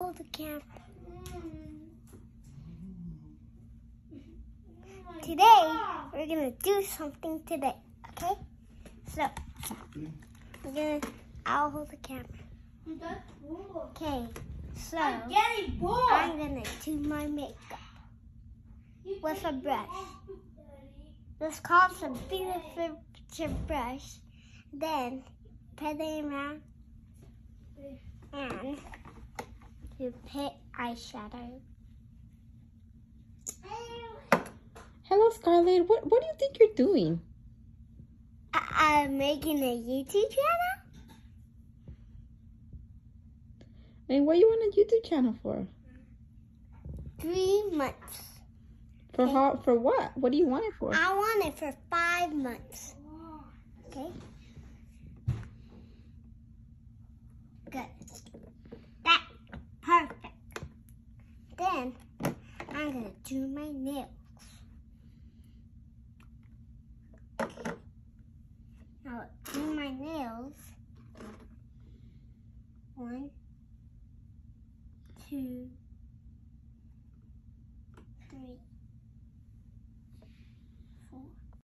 Hold the camera. Today, we're gonna do something today, okay? So, we're gonna, I'll hold the camera. Okay, so, I'm getting bored. I'm gonna do my makeup with a brush. This calls a beautiful brush. Then, put it around you put eyeshadow. Hello, Scarlett. What What do you think you're doing? I- I'm making a YouTube channel. And what do you want a YouTube channel for? Three months. For how? For what? What do you want it for? I want it for five months. Okay. Good. Then I'm gonna do my nails. Now do my nails. One, two,